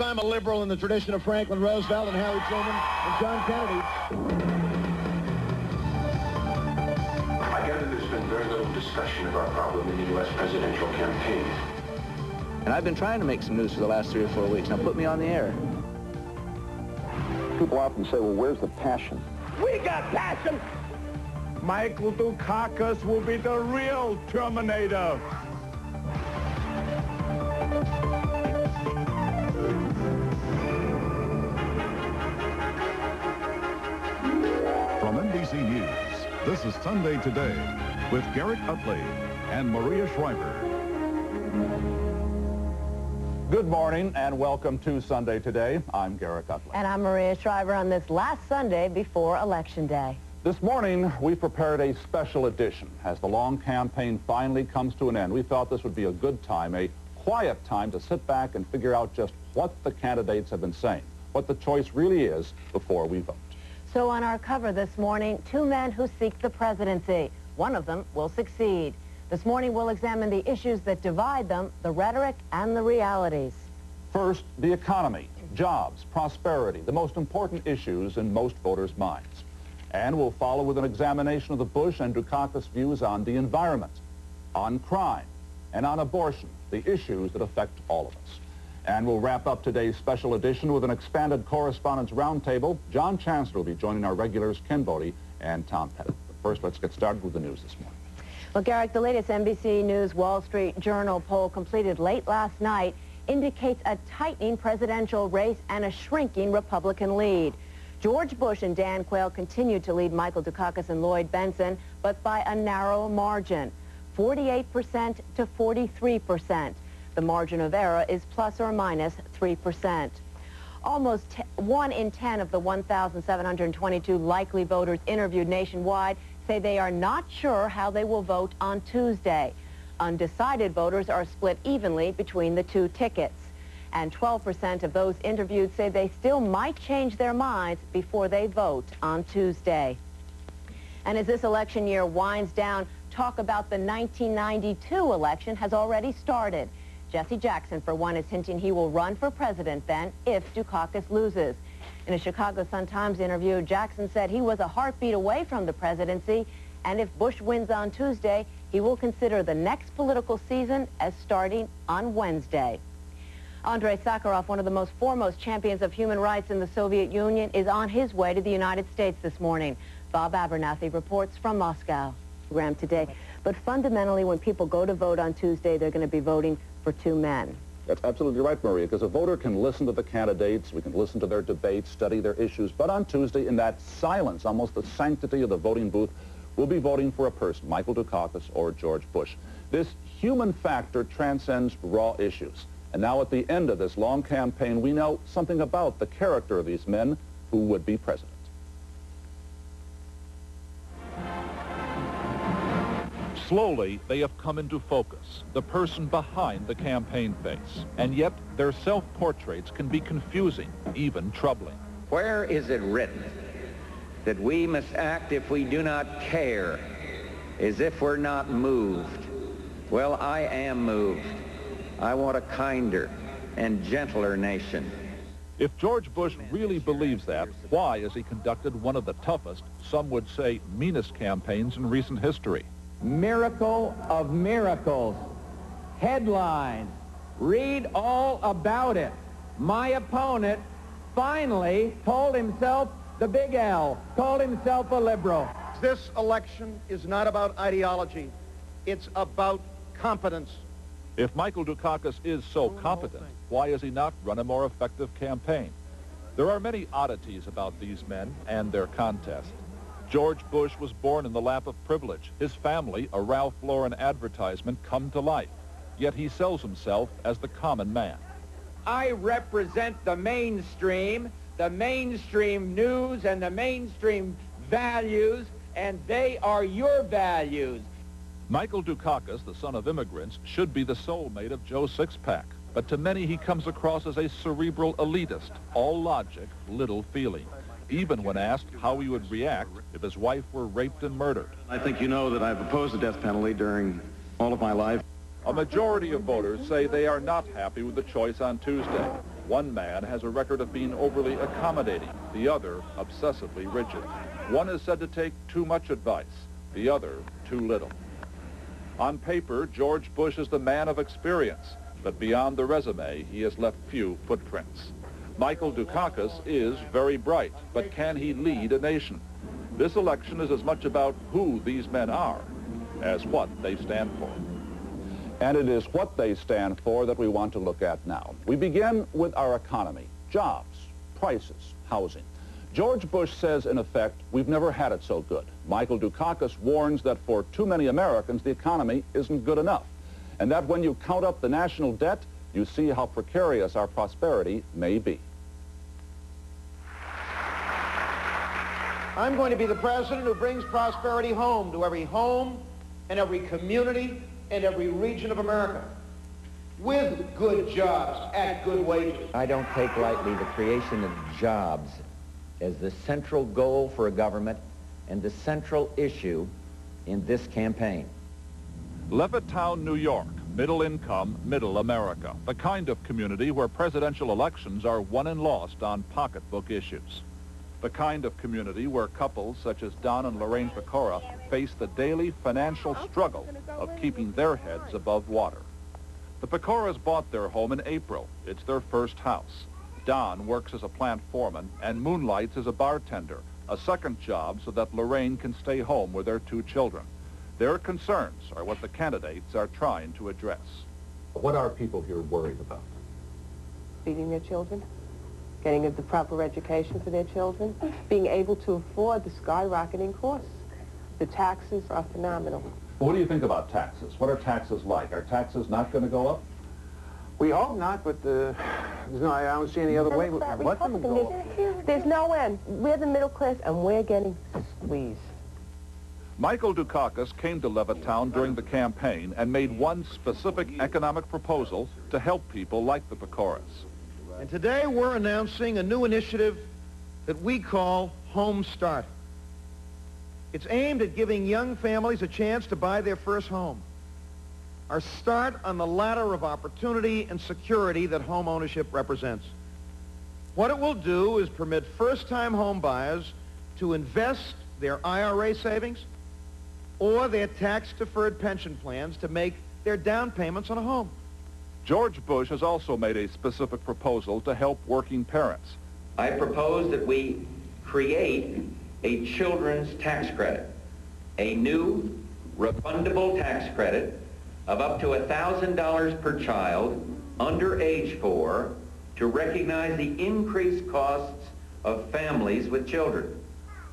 I'm a liberal in the tradition of Franklin Roosevelt and Harry Truman and John Kennedy. I gather there's been very little discussion of our problem in the U.S. presidential campaign. And I've been trying to make some news for the last three or four weeks. Now put me on the air. People often say, well, where's the passion? We got passion! Michael Dukakis will be the real Terminator. This is Sunday Today with Garrick Utley and Maria Shriver. Good morning and welcome to Sunday Today. I'm Garrick Utley. And I'm Maria Shriver on this last Sunday before Election Day. This morning, we prepared a special edition. As the long campaign finally comes to an end, we thought this would be a good time, a quiet time to sit back and figure out just what the candidates have been saying, what the choice really is before we vote. So on our cover this morning, two men who seek the presidency. One of them will succeed. This morning, we'll examine the issues that divide them, the rhetoric and the realities. First, the economy, jobs, prosperity, the most important issues in most voters' minds. And we'll follow with an examination of the Bush and Dukakis views on the environment, on crime, and on abortion, the issues that affect all of us. And we'll wrap up today's special edition with an expanded correspondence roundtable. John Chancellor will be joining our regulars, Ken Bode and Tom Pettit. But first, let's get started with the news this morning. Well, Garrick, the latest NBC News Wall Street Journal poll completed late last night indicates a tightening presidential race and a shrinking Republican lead. George Bush and Dan Quayle continue to lead Michael Dukakis and Lloyd Bentsen, but by a narrow margin, 48% to 43%. The margin of error is plus or minus 3%. Almost one in 10 of the 1,722 likely voters interviewed nationwide say they are not sure how they will vote on Tuesday. Undecided voters are split evenly between the two tickets. And 12% of those interviewed say they still might change their minds before they vote on Tuesday. And as this election year winds down, talk about the 1992 election has already started. Jesse Jackson, for one, is hinting he will run for president then if Dukakis loses. In a Chicago Sun-Times interview, Jackson said he was a heartbeat away from the presidency, and if Bush wins on Tuesday, he will consider the next political season as starting on Wednesday. Andrei Sakharov, one of the most foremost champions of human rights in the Soviet Union, is on his way to the United States this morning. Bob Abernethy reports from Moscow. Today. But fundamentally, when people go to vote on Tuesday, they're going to be voting for two men. That's absolutely right, Maria, because a voter can listen to the candidates, we can listen to their debates, study their issues, but on Tuesday, in that silence, almost the sanctity of the voting booth, we'll be voting for a person, Michael Dukakis or George Bush. This human factor transcends raw issues. And now at the end of this long campaign, we know something about the character of these men who would be president. Slowly, they have come into focus, the person behind the campaign face. And yet, their self-portraits can be confusing, even troubling. Where is it written that we must act if we do not care, as if we're not moved? Well, I am moved. I want a kinder and gentler nation. If George Bush really believes that, why has he conducted one of the toughest, some would say meanest campaigns in recent history? Miracle of miracles. Headline. Read all about it. My opponent finally told himself the big L, called himself a liberal. This election is not about ideology. It's about competence. If Michael Dukakis is so competent, why has he not run a more effective campaign? There are many oddities about these men and their contest. George Bush was born in the lap of privilege. His family, a Ralph Lauren advertisement, come to life. Yet he sells himself as the common man. I represent the mainstream, the mainstream news and the mainstream values, and they are your values. Michael Dukakis, the son of immigrants, should be the soulmate of Joe Sixpack. But to many, he comes across as a cerebral elitist, all logic, little feeling. Even when asked how he would react if his wife were raped and murdered. I think you know that I've opposed the death penalty during all of my life. A majority of voters say they are not happy with the choice on Tuesday. One man has a record of being overly accommodating, the other obsessively rigid. One is said to take too much advice, the other too little. On paper, George Bush is the man of experience, but beyond the resume, he has left few footprints. Michael Dukakis is very bright, but can he lead a nation? This election is as much about who these men are as what they stand for. And it is what they stand for that we want to look at now. We begin with our economy, jobs, prices, housing. George Bush says, in effect, we've never had it so good. Michael Dukakis warns that for too many Americans, the economy isn't good enough. And that when you count up the national debt, you see how precarious our prosperity may be. I'm going to be the president who brings prosperity home to every home and every community and every region of America with good jobs at good wages. I don't take lightly the creation of jobs as the central goal for a government and the central issue in this campaign. Levittown, New York, middle income, middle America, the kind of community where presidential elections are won and lost on pocketbook issues. The kind of community where couples such as Don and Lorraine Pecora face the daily financial struggle of keeping their heads above water. The Pecoras bought their home in April. It's their first house. Don works as a plant foreman and moonlights as a bartender, a second job so that Lorraine can stay home with their two children. Their concerns are what the candidates are trying to address. What are people here worried about? Feeding their children, getting the proper education for their children, being able to afford the skyrocketing costs. The taxes are phenomenal. What do you think about taxes? What are taxes like? Are taxes not going to go up? We hope not, but uh, no, I don't see any other way. Let them go up. There's no end. We're the middle class, and we're getting squeezed. Michael Dukakis came to Levittown during the campaign and made one specific economic proposal to help people like the Pecoras. And today we're announcing a new initiative that we call Home Start. It's aimed at giving young families a chance to buy their first home. Our start on the ladder of opportunity and security that home ownership represents. What it will do is permit first-time home buyers to invest their IRA savings or their tax-deferred pension plans to make their down payments on a home. George Bush has also made a specific proposal to help working parents. I propose that we create a children's tax credit, a new refundable tax credit of up to $1,000 per child under age four to recognize the increased costs of families with children.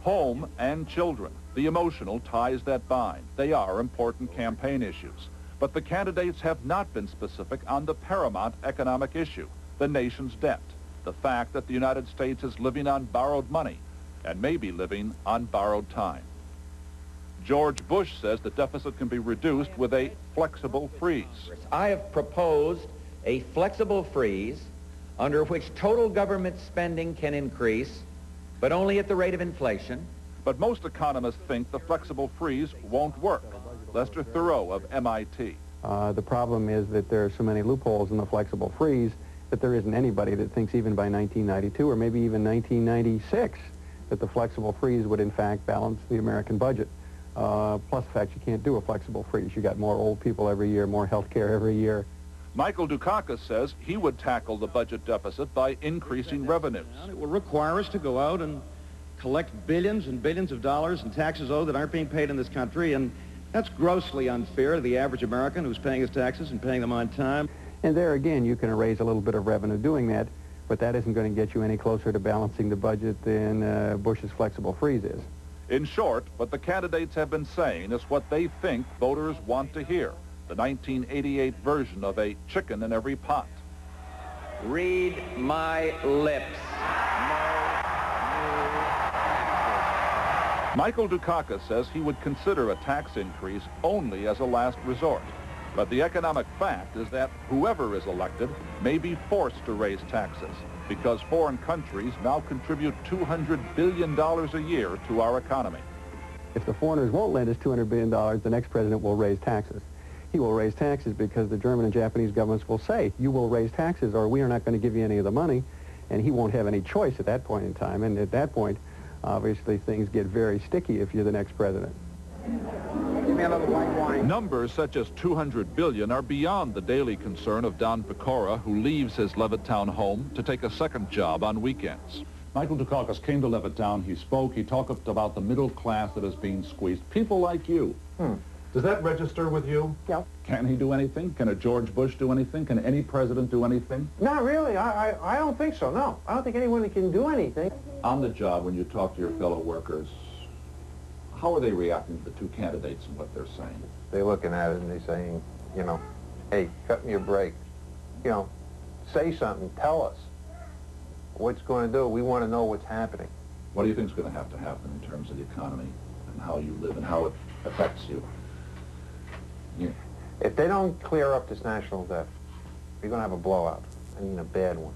Home and children, the emotional ties that bind. They are important campaign issues. But the candidates have not been specific on the paramount economic issue, the nation's debt, the fact that the United States is living on borrowed money and may be living on borrowed time. George Bush says the deficit can be reduced with a flexible freeze. I have proposed a flexible freeze under which total government spending can increase, but only at the rate of inflation. But most economists think the flexible freeze won't work. Lester Thurow of MIT. Uh, the problem is that there are so many loopholes in the flexible freeze that there isn't anybody that thinks even by 1992 or maybe even 1996 that the flexible freeze would in fact balance the American budget. Uh, plus the fact you can't do a flexible freeze. You got more old people every year, more health care every year. Michael Dukakis says he would tackle the budget deficit by increasing revenues. It will require us to go out and collect billions and billions of dollars in taxes owed that aren't being paid in this country, and that's grossly unfair to the average American who's paying his taxes and paying them on time. And there again, you can raise a little bit of revenue doing that, but that isn't going to get you any closer to balancing the budget than uh, Bush's flexible freeze is. In short, what the candidates have been saying is what they think voters want to hear, the 1988 version of a chicken in every pot. Read my lips. Michael Dukakis says he would consider a tax increase only as a last resort. But the economic fact is that whoever is elected may be forced to raise taxes because foreign countries now contribute $200 billion a year to our economy. If the foreigners won't lend us $200 billion, the next president will raise taxes. he will raise taxes because the German and Japanese governments will say, you will raise taxes or we are not going to give you any of the money. And he won't have any choice at that point in time. And at that point, obviously, things get very sticky if you're the next president. Give me another white wine. Numbers such as 200 billion are beyond the daily concern of Don Pecora, who leaves his Levittown home to take a second job on weekends. Michael Dukakis came to Levittown. He spoke. He talked about the middle class that is being squeezed. People like you. Hmm. Does that register with you? No. Can he do anything? Can a George Bush do anything? Can any president do anything? Not really. I, I, I don't think so, no. I don't think anyone can do anything. On the job, when you talk to your fellow workers, how are they reacting to the two candidates and what they're saying? They're looking at it and they're saying, you know, hey, cut me a break. You know, say something. Tell us what's going to do. We want to know what's happening. What do you think is going to have to happen in terms of the economy and how you live and how it affects you? If they don't clear up this national debt, you're going to have a blowout. I mean, a bad one.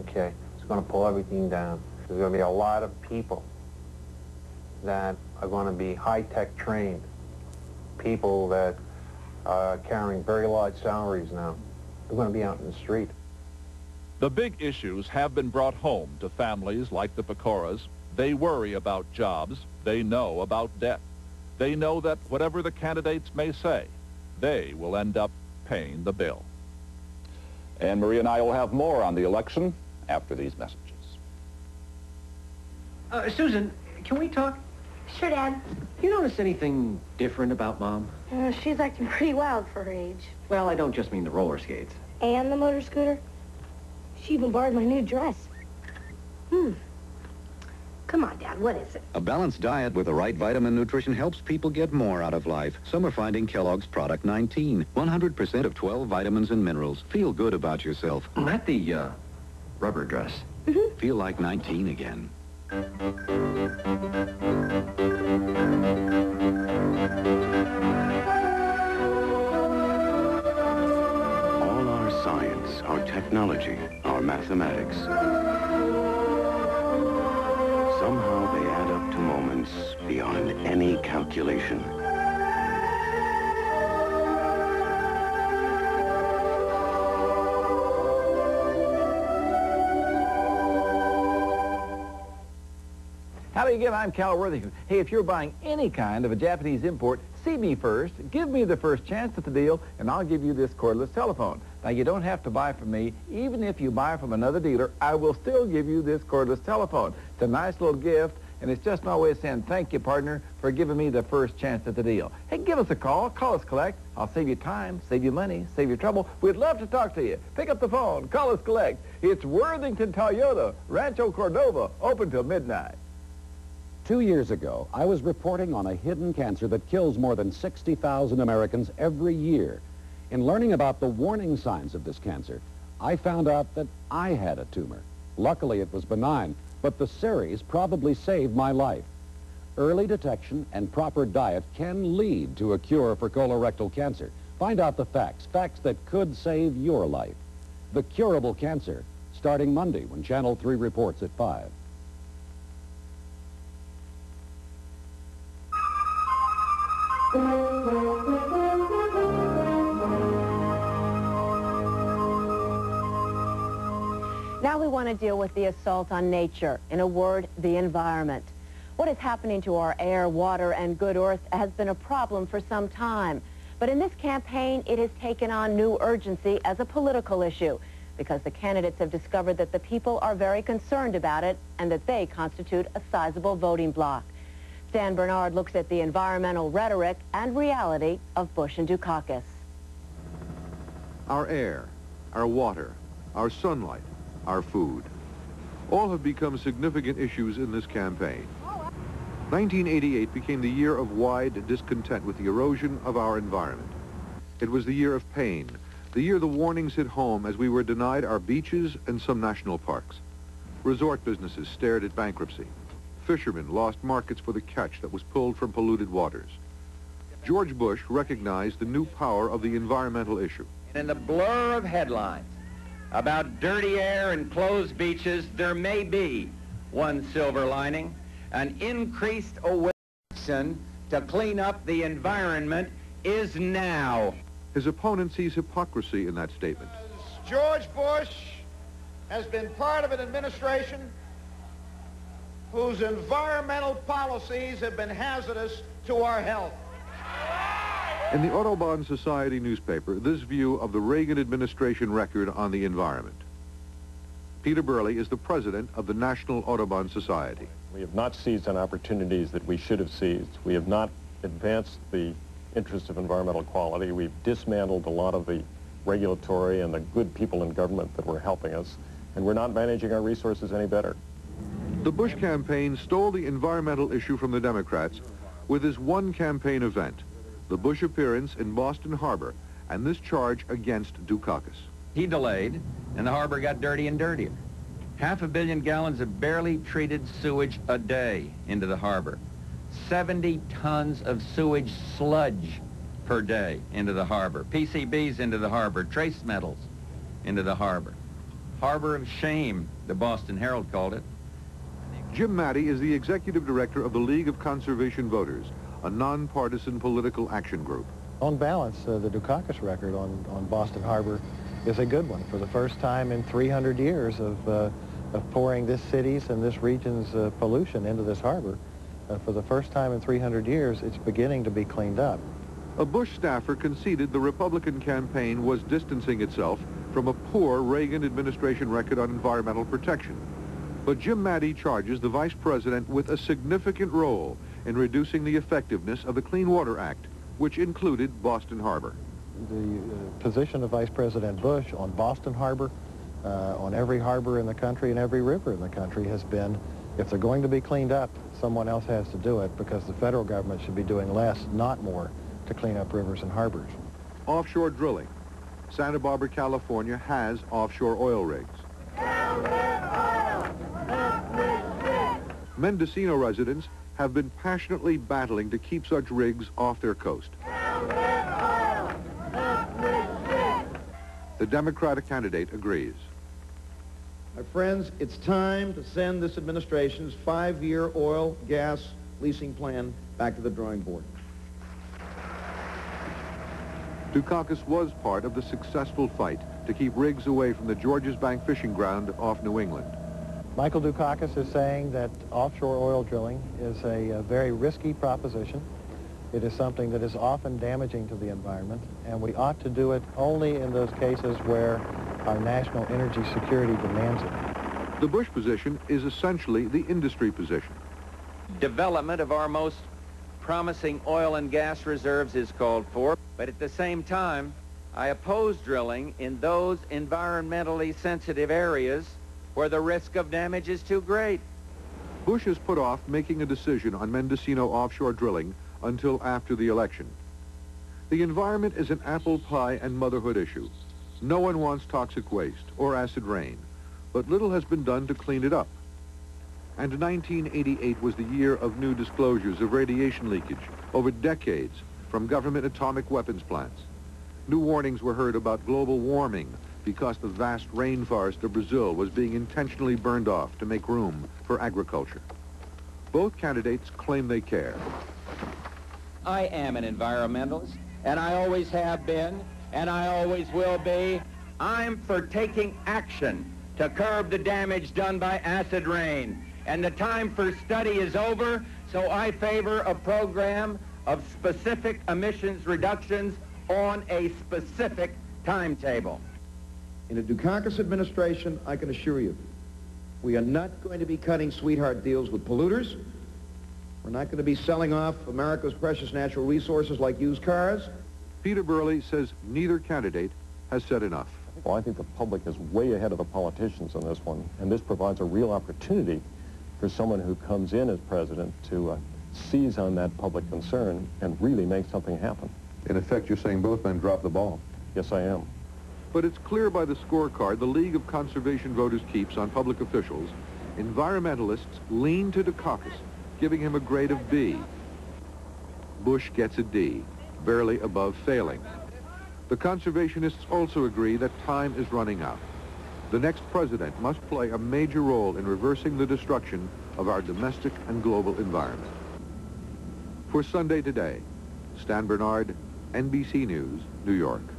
Okay? It's going to pull everything down. There's going to be a lot of people that are going to be high-tech trained. People that are carrying very large salaries now. They're going to be out in the street. The big issues have been brought home to families like the Pecoras. They worry about jobs. They know about debt. They know that whatever the candidates may say, they will end up paying the bill. And Maria and I will have more on the election after these messages. Uh, Susan, can we talk? Sure, Dad. You notice anything different about Mom? Uh, she's acting pretty wild for her age. Well, I don't just mean the roller skates. And the motor scooter. She even borrowed my new dress. Hmm. Come on, Dad, what is it? A balanced diet with the right vitamin nutrition helps people get more out of life. Some are finding Kellogg's Product 19. 100% of 12 vitamins and minerals. Feel good about yourself. Not the, uh, rubber dress. Mm -hmm. Feel like 19 again. All our science, our technology, our mathematics, somehow they add up to moments beyond any calculation. How do you give? I'm Cal Worthington. Hey, if you're buying any kind of a Japanese import, see me first, give me the first chance at the deal, and I'll give you this cordless telephone. Now, you don't have to buy from me. Even if you buy from another dealer, I will still give you this cordless telephone. It's a nice little gift, and it's just my way of saying thank you, partner, for giving me the first chance at the deal. Hey, give us a call. Call us collect. I'll save you time, save you money, save you trouble. We'd love to talk to you. Pick up the phone. Call us collect. It's Worthington Toyota, Rancho Cordova, open till midnight. Two years ago, I was reporting on a hidden cancer that kills more than 60,000 Americans every year. In learning about the warning signs of this cancer, I found out that I had a tumor. Luckily, it was benign, but the series probably saved my life. Early detection and proper diet can lead to a cure for colorectal cancer. Find out the facts, facts that could save your life. The Curable Cancer, starting Monday when Channel 3 reports at 5. Now we want to deal with the assault on nature. In a word, the environment. What is happening to our air, water, and good earth has been a problem for some time. But in this campaign, it has taken on new urgency as a political issue because the candidates have discovered that the people are very concerned about it and that they constitute a sizable voting bloc. Dan Bernard looks at the environmental rhetoric and reality of Bush and Dukakis. Our air, our water, our sunlight, our food, all have become significant issues in this campaign. 1988 became the year of wide discontent with the erosion of our environment. It was the year of pain, the year the warnings hit home as we were denied our beaches and some national parks. Resort businesses stared at bankruptcy. Fishermen lost markets for the catch that was pulled from polluted waters. George Bush recognized the new power of the environmental issue. In the blur of headlines about dirty air and closed beaches, there may be one silver lining, an increased awareness to clean up the environment is now. His opponent sees hypocrisy in that statement. George Bush has been part of an administration whose environmental policies have been hazardous to our health. In the Audubon Society newspaper, this view of the Reagan administration record on the environment. Peter Berle is the president of the National Audubon Society. We have not seized on opportunities that we should have seized. We have not advanced the interest of environmental quality. We've dismantled a lot of the regulatory and the good people in government that were helping us, and we're not managing our resources any better. The Bush campaign stole the environmental issue from the Democrats with his one campaign event, the Bush appearance in Boston Harbor, and this charge against Dukakis. He delayed, and the harbor got dirty and dirtier. Half a billion gallons of barely treated sewage a day into the harbor. 70 tons of sewage sludge per day into the harbor. PCBs into the harbor. Trace metals into the harbor. Harbor of Shame, the Boston Herald called it. Jim Maddy is the executive director of the League of Conservation Voters, a nonpartisan political action group. On balance, uh, the Dukakis record on, on Boston Harbor is a good one. For the first time in 300 years of, uh, of pouring this city's and this region's uh, pollution into this harbor, uh, for the first time in 300 years, it's beginning to be cleaned up. A Bush staffer conceded the Republican campaign was distancing itself from a poor Reagan administration record on environmental protection. But Jim Maddy charges the vice president with a significant role in reducing the effectiveness of the Clean Water Act, which included Boston Harbor. The uh, position of Vice President Bush on Boston Harbor, uh, on every harbor in the country and every river in the country has been, if they're going to be cleaned up, someone else has to do it because the federal government should be doing less, not more, to clean up rivers and harbors. Offshore drilling. Santa Barbara, California has offshore oil rigs. Mendocino residents have been passionately battling to keep such rigs off their coast. The Democratic candidate agrees. My friends, it's time to send this administration's five-year oil, gas leasing plan back to the drawing board. Dukakis was part of the successful fight to keep rigs away from the Georges Bank fishing ground off New England. Michael Dukakis is saying that offshore oil drilling is a, a, very risky proposition. It is something that is often damaging to the environment, and we ought to do it only in those cases where our national energy security demands it. The Bush position is essentially the industry position. Development of our most promising oil and gas reserves is called for, but at the same time, I oppose drilling in those environmentally sensitive areas where the risk of damage is too great. Bush has put off making a decision on Mendocino offshore drilling until after the election. The environment is an apple pie and motherhood issue. No one wants toxic waste or acid rain, but little has been done to clean it up. And 1988 was the year of new disclosures of radiation leakage over decades from government atomic weapons plants. New warnings were heard about global warming because the vast rainforest of Brazil was being intentionally burned off to make room for agriculture. Both candidates claim they care. I am an environmentalist, and I always have been, and I always will be. I'm for taking action to curb the damage done by acid rain. And the time for study is over, so I favor a program of specific emissions reductions on a specific timetable. In a Dukakis administration, I can assure you, we are not going to be cutting sweetheart deals with polluters. We're not going to be selling off America's precious natural resources like used cars. Peter Berle says neither candidate has said enough. Well, I think the public is way ahead of the politicians on this one, and this provides a real opportunity for someone who comes in as president to uh, seize on that public concern and really make something happen. In effect, you're saying both men dropped the ball. Yes, I am. But it's clear by the scorecard the League of Conservation Voters keeps on public officials, environmentalists lean to Dukakis, giving him a grade of B. Bush gets a D, barely above failing. The conservationists also agree that time is running out. The next president must play a major role in reversing the destruction of our domestic and global environment. For Sunday Today, Stan Bernard, NBC News, New York.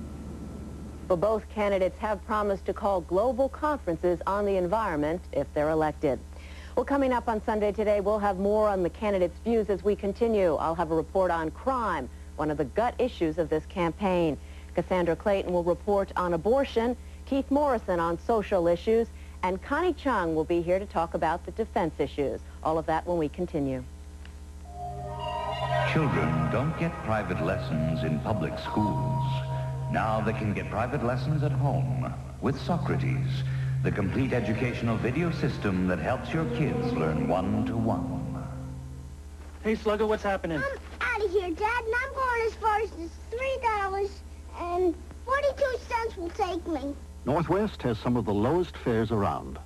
Well, both candidates have promised to call global conferences on the environment if they're elected. Well, coming up on Sunday today, we'll have more on the candidates' views as we continue. I'll have a report on crime, one of the gut issues of this campaign. Cassandra Clayton will report on abortion, Keith Morrison on social issues, and Connie Chung will be here to talk about the defense issues. All of that when we continue. Children don't get private lessons in public schools. Now they can get private lessons at home with Socrates, the complete educational video system that helps your kids learn one-to-one. Hey, Slugger, what's happening? I'm out of here, Dad, and I'm going as far as this $3 and 42 cents will take me. Northwest has some of the lowest fares around,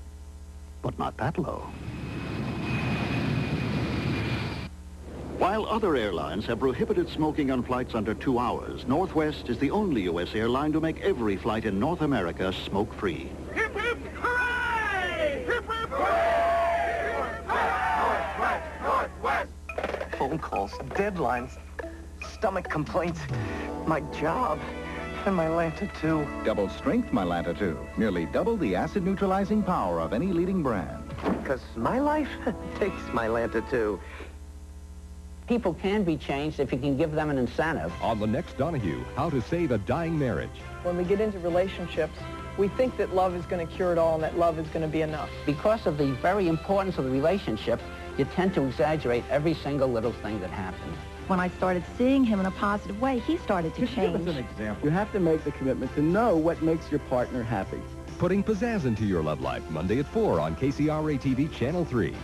but not that low. While other airlines have prohibited smoking on flights under two hours, Northwest is the only U.S. airline to make every flight in North America smoke-free. Hip, hip, hooray! Hip, hip, hooray! Northwest, Northwest! Phone calls, deadlines, stomach complaints, my job, and Mylanta 2. Double strength Mylanta 2. Nearly double the acid neutralizing power of any leading brand. Because my life takes Mylanta 2. People can be changed if you can give them an incentive. On the next Donahue, how to save a dying marriage. When we get into relationships, we think that love is going to cure it all and that love is going to be enough. Because of the very importance of the relationship, you tend to exaggerate every single little thing that happens. When I started seeing him in a positive way, he started to Just change. give us an example. You have to make the commitment to know what makes your partner happy. Putting pizzazz into your love life, Monday at 4 on KCRA-TV Channel 3.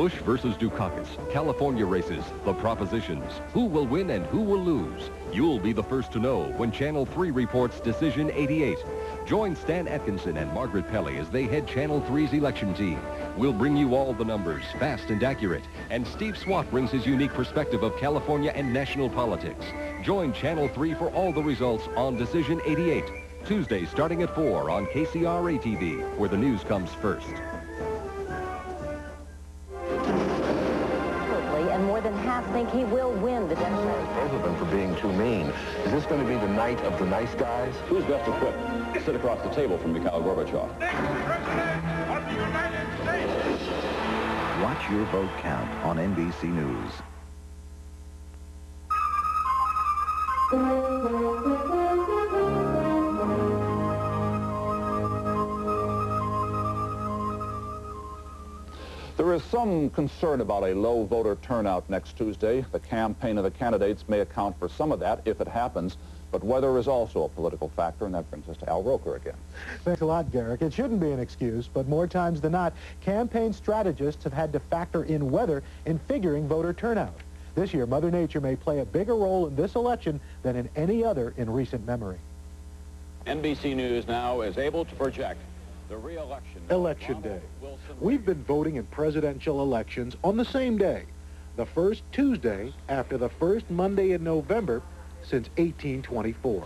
Bush versus Dukakis, California races, the propositions, who will win and who will lose. You'll be the first to know when Channel 3 reports Decision 88. Join Stan Atkinson and Margaret Pelly as they head Channel 3's election team. We'll bring you all the numbers, fast and accurate. And Steve Swatt brings his unique perspective of California and national politics. Join Channel 3 for all the results on Decision 88. Tuesday starting at 4 on KCRA-TV, where the news comes first. And more than half think he will win the Democratic Both of them for being too mean. Is this going to be the night of the nice guys? Who's best equipped to sit across the table from Mikhail Gorbachev? Next president of the United States! Watch your vote count on NBC News. Some concern about a low voter turnout next Tuesday. The campaign of the candidates may account for some of that if it happens, but weather is also a political factor, and that brings us to Al Roker again. Thanks a lot, Garrick. It shouldn't be an excuse, but more times than not, campaign strategists have had to factor in weather in figuring voter turnout. This year, Mother Nature may play a bigger role in this election than in any other in recent memory. NBC News now is able to project the re-election. Election Day. We've been voting in presidential elections on the same day, the first Tuesday after the first Monday in November since 1824.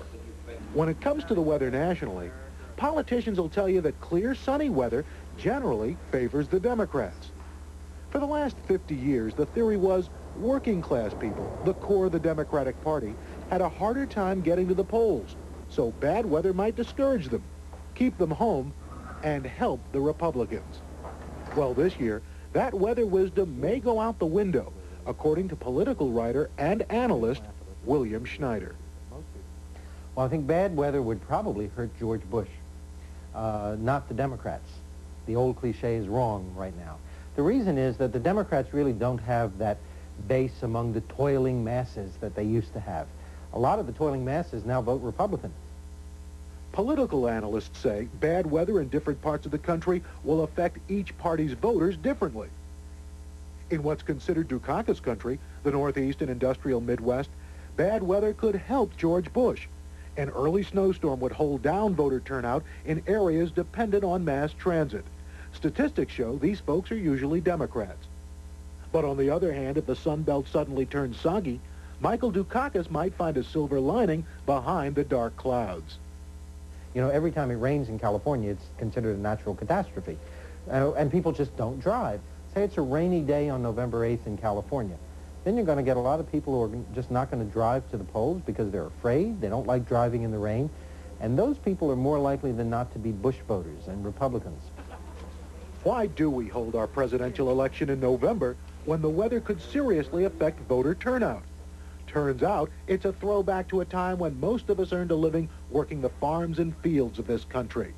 When it comes to the weather nationally, politicians will tell you that clear, sunny weather generally favors the Democrats. For the last 50 years, the theory was working class people, the core of the Democratic Party, had a harder time getting to the polls, so bad weather might discourage them, keep them home, and help the Republicans. Well, this year, that weather wisdom may go out the window, according to political writer and analyst William Schneider. Well, I think bad weather would probably hurt George Bush, uh, not the Democrats. The old cliche is wrong right now. The reason is that the Democrats really don't have that base among the toiling masses that they used to have. A lot of the toiling masses now vote Republican. Political analysts say bad weather in different parts of the country will affect each party's voters differently. In what's considered Dukakis country, the Northeast and industrial Midwest, bad weather could help George Bush. An early snowstorm would hold down voter turnout in areas dependent on mass transit. Statistics show these folks are usually Democrats. But on the other hand, if the Sun Belt suddenly turns soggy, Michael Dukakis might find a silver lining behind the dark clouds. You know, every time it rains in California, it's considered a natural catastrophe. Uh, and people just don't drive. Say it's a rainy day on November 8th in California. then you're going to get a lot of people who are just not going to drive to the polls because they're afraid, they don't like driving in the rain, and those people are more likely than not to be Bush voters and Republicans. Why do we hold our presidential election in November when the weather could seriously affect voter turnout? Turns out it's a throwback to a time when most of us earned a living working the farms and fields of this country.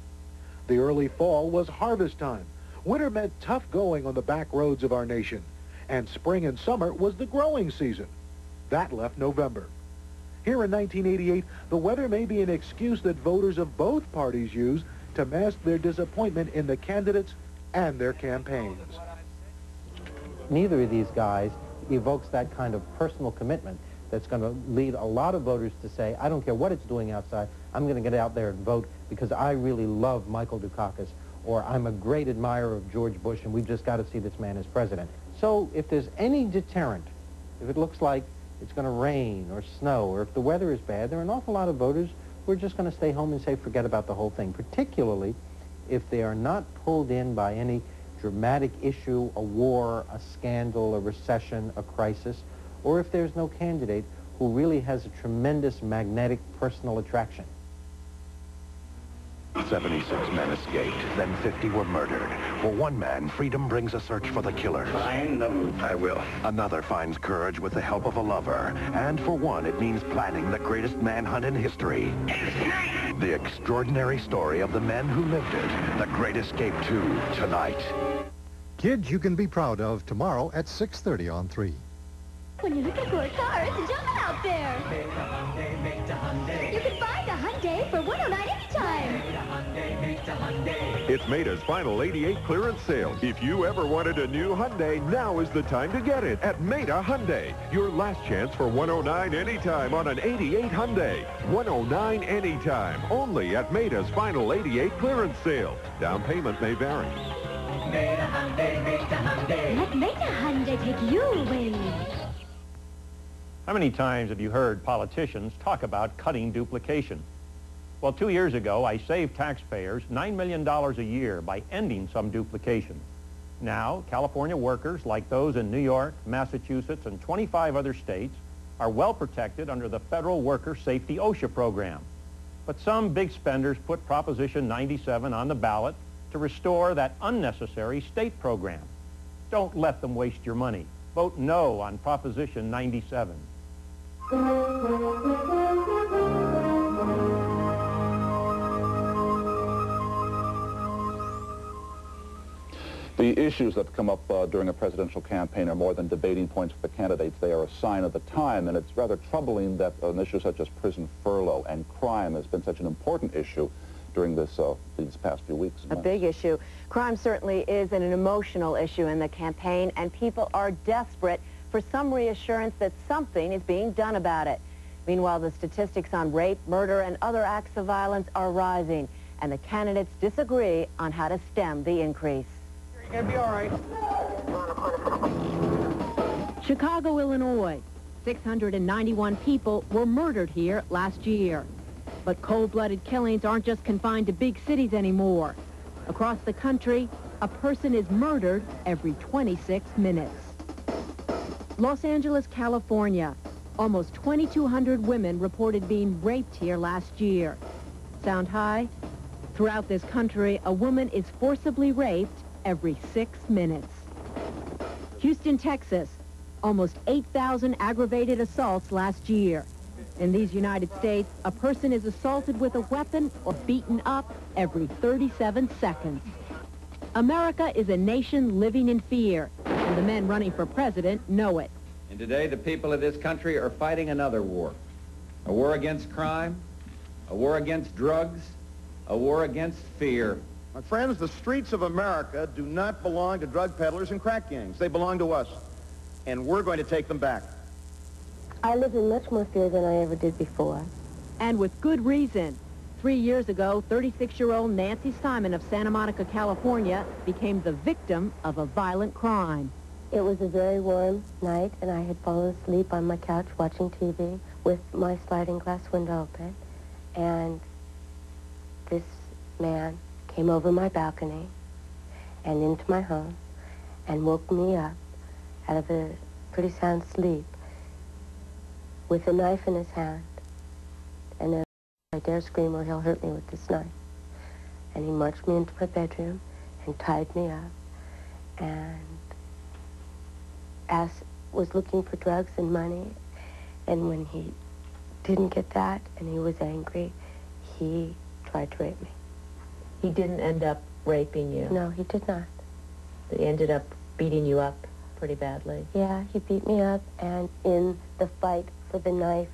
The early fall was harvest time. Winter meant tough going on the back roads of our nation. And spring and summer was the growing season. That left November. Here in 1988, the weather may be an excuse that voters of both parties use to mask their disappointment in the candidates and their campaigns. Neither of these guys evokes that kind of personal commitment that's going to lead a lot of voters to say, I don't care what it's doing outside, I'm going to get out there and vote because I really love Michael Dukakis, or I'm a great admirer of George Bush, and we've just got to see this man as president. So if there's any deterrent, if it looks like it's going to rain or snow, or if the weather is bad, there are an awful lot of voters who are just going to stay home and say, forget about the whole thing, particularly if they are not pulled in by any dramatic issue, a war, a scandal, a recession, a crisis, or if there's no candidate who really has a tremendous magnetic personal attraction. 76 men escaped, then 50 were murdered. For one man, freedom brings a search for the killers. Find them. I will. Another finds courage with the help of a lover. And for one, it means planning the greatest manhunt in history. The extraordinary story of the men who lived it. The Great Escape 2, tonight. Kids you can be proud of tomorrow at 6.30 on 3. When you're looking for a car, it's a jumping out there. You can find a Hyundai for 109 anytime. It's Maida's final 88 clearance sale. If you ever wanted a new Hyundai, now is the time to get it at Maida Hyundai. Your last chance for 109 anytime on an 88 Hyundai. 109 anytime, only at Maida's final 88 clearance sale. Down payment may vary. Maida Hyundai, Maida Hyundai. Let Maida Hyundai take you away. How many times have you heard politicians talk about cutting duplication? Well, two years ago, I saved taxpayers $9 million a year by ending some duplication. Now, California workers, like those in New York, Massachusetts, and 25 other states, are well protected under the Federal Worker Safety OSHA program. But some big spenders put Proposition 97 on the ballot to restore that unnecessary state program. Don't let them waste your money. Vote no on Proposition 97. The issues that come up uh, during a presidential campaign are more than debating points for the candidates. They are a sign of the time, and it's rather troubling that an issue such as prison furlough and crime has been such an important issue during this uh, these past few weeks. A big issue. Crime certainly is an emotional issue in the campaign, and people are desperate for some reassurance that something is being done about it. Meanwhile, the statistics on rape, murder, and other acts of violence are rising, and the candidates disagree on how to stem the increase. You're gonna be all right. Chicago, Illinois. 691 people were murdered here last year. But cold-blooded killings aren't just confined to big cities anymore. Across the country, a person is murdered every 26 minutes. Los Angeles, California. Almost 2,200 women reported being raped here last year. Sound high? Throughout this country, a woman is forcibly raped every six minutes. Houston, Texas. Almost 8,000 aggravated assaults last year. In these United States, a person is assaulted with a weapon or beaten up every 37 seconds. America is a nation living in fear, and the men running for president know it. And today, the people of this country are fighting another war. A war against crime, a war against drugs, a war against fear. My friends, the streets of America do not belong to drug peddlers and crack gangs. They belong to us, and we're going to take them back. I live in much more fear than I ever did before. And with good reason. Three years ago, 36-year-old Nancy Simon of Santa Monica, California, became the victim of a violent crime. It was a very warm night, and I had fallen asleep on my couch watching TV with my sliding glass window open. And this man came over my balcony and into my home and woke me up out of a pretty sound sleep with a knife in his hand. And if I dare scream or he'll hurt me with this knife. And he marched me into my bedroom and tied me up and asked, was looking for drugs and money. And when he didn't get that and he was angry, he tried to rape me. He didn't end up raping you? No, he did not. He ended up beating you up pretty badly? Yeah, he beat me up, and in the fight for the knife,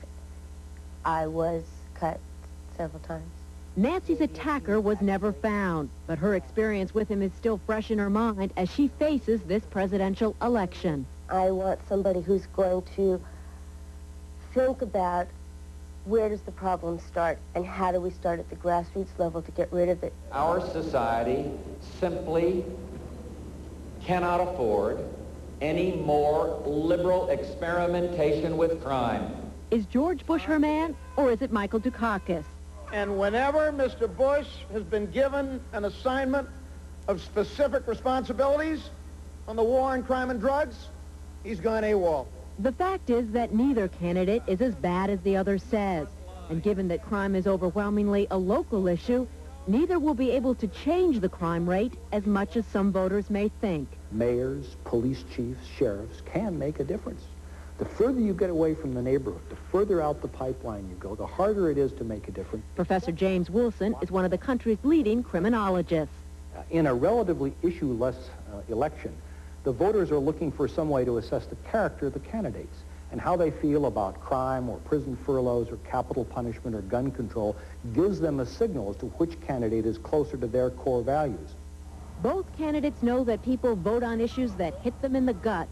I was cut several times. Nancy's attacker was never found, but her experience with him is still fresh in her mind as she faces this presidential election. I want somebody who's going to think about where does the problem start and how do we start at the grassroots level to get rid of it. Our society simply cannot afford any more liberal experimentation with crime. Is George Bush her man, or is it Michael Dukakis? And whenever Mr. Bush has been given an assignment of specific responsibilities on the war on crime and drugs, he's gone AWOL. The fact is that neither candidate is as bad as the other says. And given that crime is overwhelmingly a local issue, neither will be able to change the crime rate as much as some voters may think. Mayors, police chiefs, sheriffs can make a difference. The further you get away from the neighborhood, the further out the pipeline you go, the harder it is to make a difference. Professor James Wilson is one of the country's leading criminologists. Uh, in a relatively issue-less uh, election, the voters are looking for some way to assess the character of the candidates and how they feel about crime or prison furloughs or capital punishment or gun control gives them a signal as to which candidate is closer to their core values. Both candidates know that people vote on issues that hit them in the gut,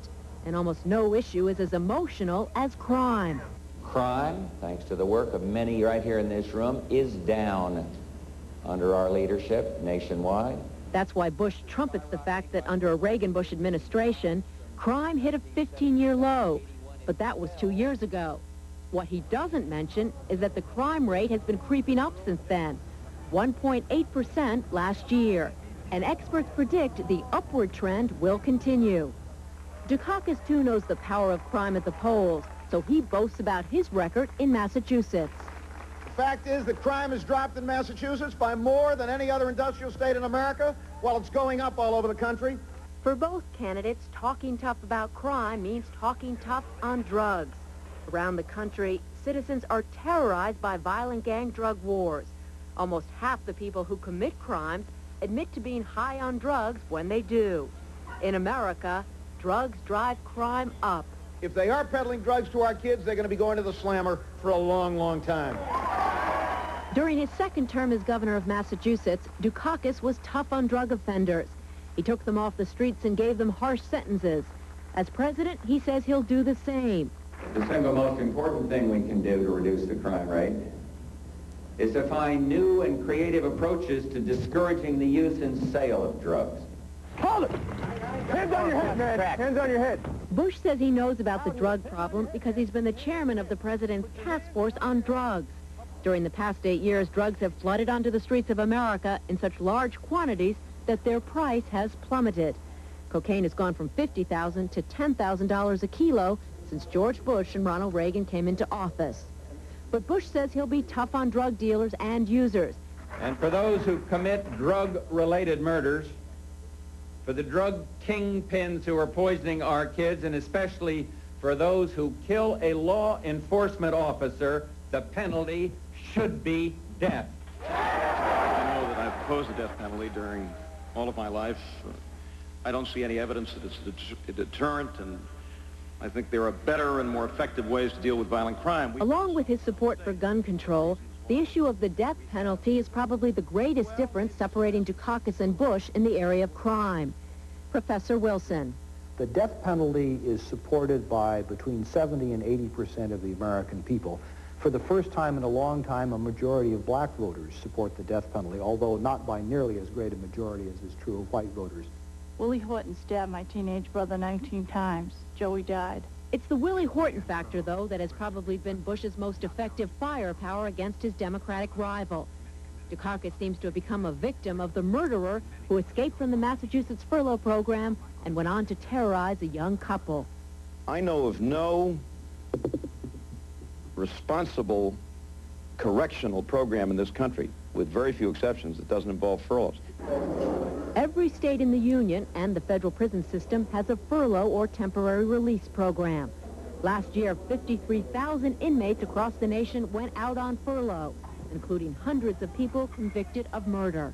and almost no issue is as emotional as crime. Crime, thanks to the work of many right here in this room, is down under our leadership nationwide. That's why Bush trumpets the fact that under a Reagan-Bush administration, crime hit a 15-year low, but that was two years ago. What he doesn't mention is that the crime rate has been creeping up since then, 1.8% last year and experts predict the upward trend will continue. Dukakis, too, knows the power of crime at the polls, so he boasts about his record in Massachusetts. The fact is that crime has dropped in Massachusetts by more than any other industrial state in America, while it's going up all over the country. For both candidates, talking tough about crime means talking tough on drugs. Around the country, citizens are terrorized by violent gang drug wars. Almost half the people who commit crimes admit to being high on drugs when they do. In America, drugs drive crime up. If they are peddling drugs to our kids, they're going to be going to the slammer for a long, long time. During his second term as governor of Massachusetts, Dukakis was tough on drug offenders. He took them off the streets and gave them harsh sentences. As president, he says he'll do the same. The single most important thing we can do to reduce the crime rate is to find new and creative approaches to discouraging the use and sale of drugs. Hold it! Hands on your head, man. Hands on your head. Bush says he knows about the drug problem because he's been the chairman of the president's task force on drugs. During the past eight years, drugs have flooded onto the streets of America in such large quantities that their price has plummeted. Cocaine has gone from 50,000 to $10,000 a kilo since George Bush and Ronald Reagan came into office. But Bush says he'll be tough on drug dealers and users. And for those who commit drug-related murders, for the drug kingpins who are poisoning our kids, and especially for those who kill a law enforcement officer, the penalty should be death. I know that I've opposed the death penalty during all of my life. Uh, I don't see any evidence that it's a deterrent, and I think there are better and more effective ways to deal with violent crime. We Along with his support for gun control, the issue of the death penalty is probably the greatest difference separating Dukakis and Bush in the area of crime. Professor Wilson. The death penalty is supported by between 70 and 80 percent of the American people. For the first time in a long time, a majority of black voters support the death penalty, although not by nearly as great a majority as is true of white voters. Willie Horton stabbed my teenage brother 19 times. Joey died. It's the Willie Horton factor, though, that has probably been Bush's most effective firepower against his Democratic rival. Dukakis seems to have become a victim of the murderer who escaped from the Massachusetts furlough program and went on to terrorize a young couple. I know of no responsible correctional program in this country, with very few exceptions, that doesn't involve furloughs. Every state in the Union and the federal prison system has a furlough or temporary release program. Last year, 53,000 inmates across the nation went out on furlough, including hundreds of people convicted of murder.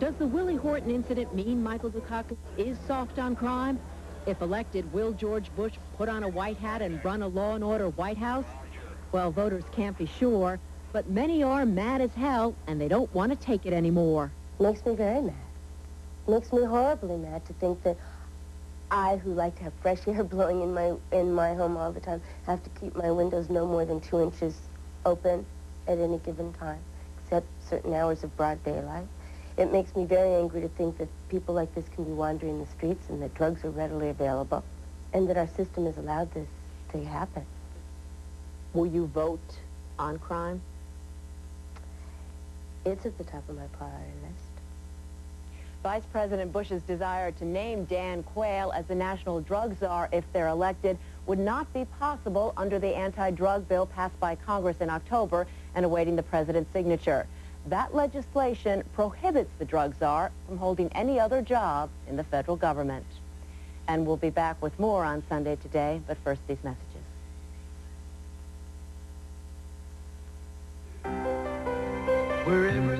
Does the Willie Horton incident mean Michael Dukakis is soft on crime? If elected, will George Bush put on a white hat and run a law and order White House? Well, voters can't be sure, but many are mad as hell, and they don't want to take it anymore. Makes me very mad. Makes me horribly mad to think that I, who like to have fresh air blowing in my in my home all the time, have to keep my windows no more than two inches open at any given time, except certain hours of broad daylight. It makes me very angry to think that people like this can be wandering the streets and that drugs are readily available and that our system has allowed this to happen. Will you vote on crime? It's at the top of my priority list. Vice President Bush's desire to name Dan Quayle as the national drug czar if they're elected would not be possible under the anti-drug bill passed by Congress in October and awaiting the president's signature. That legislation prohibits the drug czar from holding any other job in the federal government. And we'll be back with more on Sunday today, but first these messages. Wherever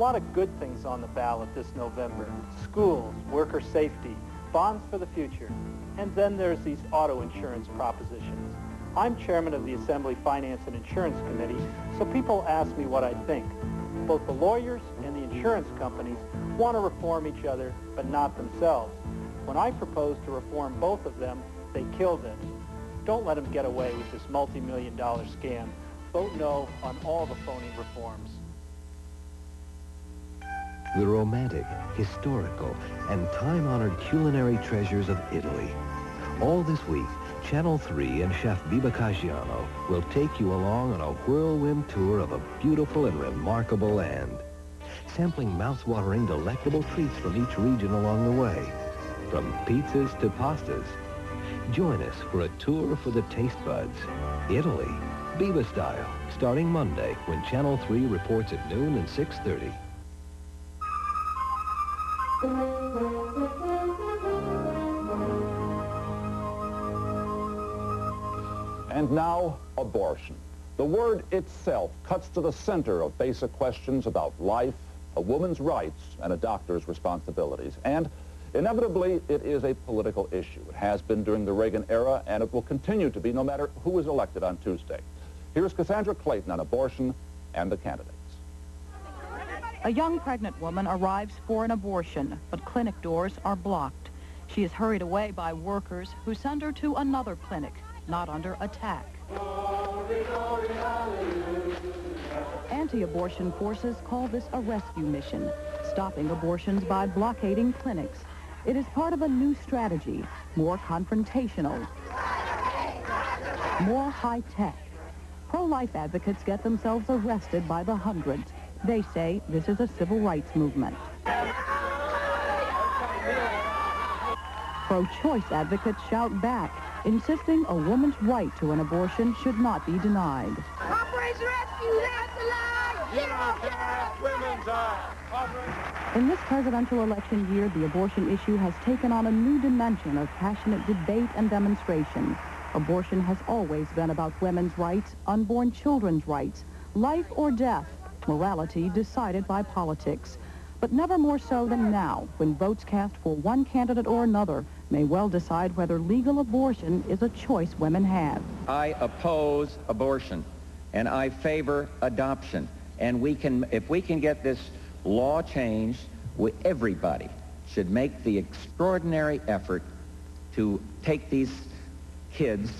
lot of good things on the ballot this November. Schools, worker safety, bonds for the future. And then there's these auto insurance propositions. I'm chairman of the Assembly Finance and Insurance Committee, so people ask me what I think. Both the lawyers and the insurance companies want to reform each other, but not themselves. When I proposed to reform both of them, they killed it. Don't let them get away with this multi-million dollar scam. Vote no on all the phony reforms. The romantic, historical, and time-honored culinary treasures of Italy. All this week, Channel 3 and Chef Biba Caggiano will take you along on a whirlwind tour of a beautiful and remarkable land, sampling mouth-watering, delectable treats from each region along the way, from pizzas to pastas. Join us for a tour for the taste buds. Italy, Biba style, starting Monday when Channel 3 reports at noon and 6.30. Now, abortion. The word itself cuts to the center of basic questions about life, a woman's rights, and a doctor's responsibilities. And inevitably, it is a political issue. It has been during the Reagan era, and it will continue to be no matter who is elected on Tuesday. Here's Cassandra Clayton on abortion and the candidates. A young pregnant woman arrives for an abortion, but clinic doors are blocked. She is hurried away by workers who send her to another clinic, not under attack. Anti-abortion forces call this a rescue mission, stopping abortions by blockading clinics. It is part of a new strategy, more confrontational, more high-tech. Pro-life advocates get themselves arrested by the hundreds. They say this is a civil rights movement. Pro-choice advocates shout back, insisting a woman's right to an abortion should not be denied. Operation Rescue, that's alive! Get off that! Women's eye! In this presidential election year, the abortion issue has taken on a new dimension of passionate debate and demonstration. Abortion has always been about women's rights, unborn children's rights, life or death, morality decided by politics. But never more so than now, when votes cast for one candidate or another may well decide whether legal abortion is a choice women have. I oppose abortion, and I favor adoption. And we can, if we can get this law changed, we, everybody should make the extraordinary effort to take these kids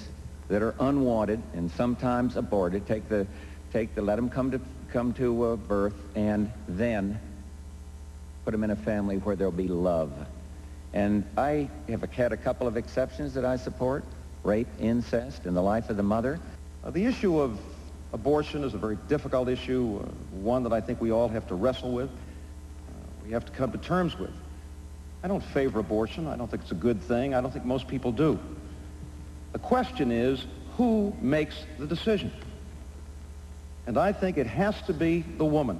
that are unwanted and sometimes aborted, take the, take the, let them come to, come to uh, birth, and then put them in a family where there'll be love. And I have had a couple of exceptions that I support, rape, incest, and the life of the mother. Uh, the issue of abortion is a very difficult issue, uh, one that I think we all have to wrestle with. Uh, we have to come to terms with. I don't favor abortion. I don't think it's a good thing. I don't think most people do. The question is, who makes the decision? And I think it has to be the woman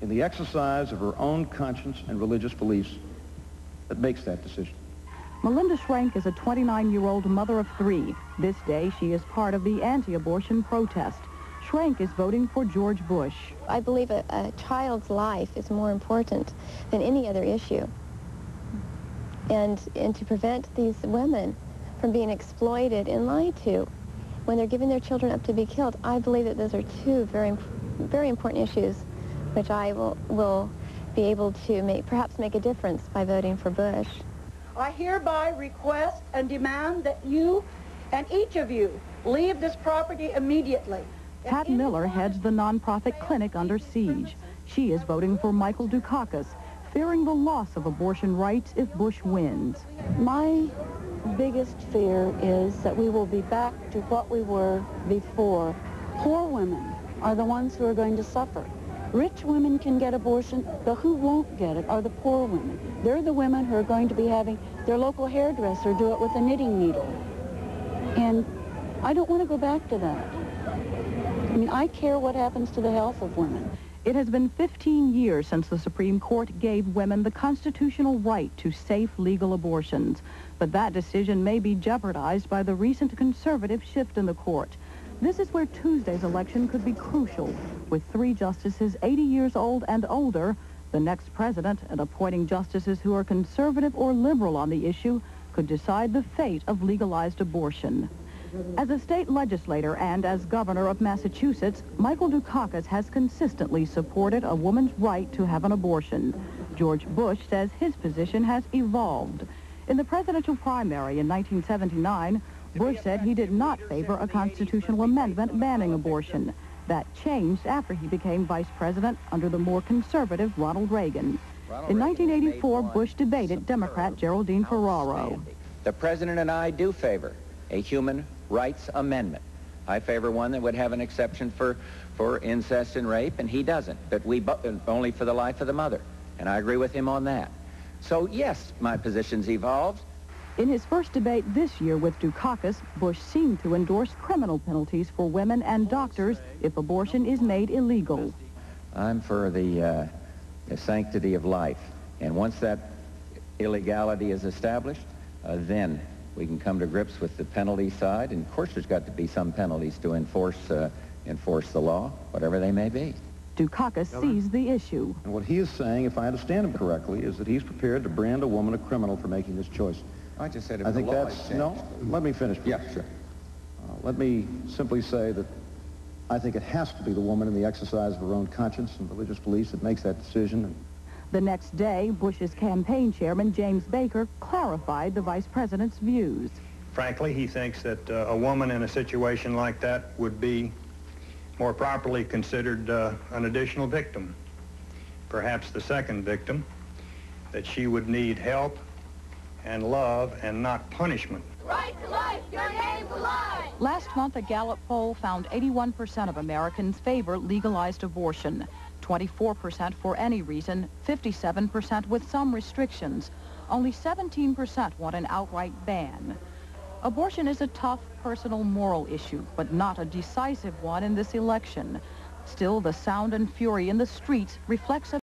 in the exercise of her own conscience and religious beliefs that makes that decision. Melinda Schrank is a 29-year-old mother of three. This day, she is part of the anti-abortion protest. Schrank is voting for George Bush. I believe a, a child's life is more important than any other issue. And, and to prevent these women from being exploited and lied to when they're giving their children up to be killed, I believe that those are two very, very important issues which I will, will be able to make, perhaps make a difference by voting for Bush. I hereby request and demand that you and each of you leave this property immediately. Pat Miller heads the nonprofit clinic under siege. She is voting for Michael Dukakis, fearing the loss of abortion rights if Bush wins. My biggest fear is that we will be back to what we were before. Poor women are the ones who are going to suffer. Rich women can get abortion, but who won't get it are the poor women. They're the women who are going to be having their local hairdresser do it with a knitting needle. And I don't want to go back to that. I mean, I care what happens to the health of women. It has been 15 years since the Supreme Court gave women the constitutional right to safe legal abortions. But that decision may be jeopardized by the recent conservative shift in the court. This is where Tuesday's election could be crucial. With three justices 80 years old and older, the next president and appointing justices who are conservative or liberal on the issue could decide the fate of legalized abortion. As a state legislator and as governor of Massachusetts, Michael Dukakis has consistently supported a woman's right to have an abortion. George Bush says his position has evolved. In the presidential primary in 1979, Bush said he did not favor a constitutional amendment banning abortion. That changed after he became vice president under the more conservative Ronald Reagan. In 1984, Bush debated Democrat Geraldine Ferraro. The president and I do favor a human rights amendment. I favor one that would have an exception for, for incest and rape, and he doesn't, but we only for the life of the mother. And I agree with him on that. So, yes, my position's evolved. In his first debate this year with Dukakis, Bush seemed to endorse criminal penalties for women and doctors if abortion is made illegal. I'm for the, uh, the sanctity of life. And once that illegality is established, uh, then we can come to grips with the penalty side. And of course, there's got to be some penalties to enforce, uh, enforce the law, whatever they may be. Dukakis sees the issue. And what he is saying, if I understand him correctly, is that he's prepared to brand a woman a criminal for making this choice. I just said it before. I think that's, no, let me finish. Yeah, sure. Uh, let me simply say that I think it has to be the woman in the exercise of her own conscience and religious beliefs that makes that decision. The next day, Bush's campaign chairman, James Baker, clarified the vice president's views. Frankly, he thinks that uh, a woman in a situation like that would be more properly considered uh, an additional victim. Perhaps the second victim, that she would need help and love and not punishment. Right to life, your name's alive. Last month, a Gallup poll found 81% of Americans favor legalized abortion, 24% for any reason, 57% with some restrictions. Only 17% want an outright ban. Abortion is a tough personal moral issue, but not a decisive one in this election. Still, the sound and fury in the streets reflects a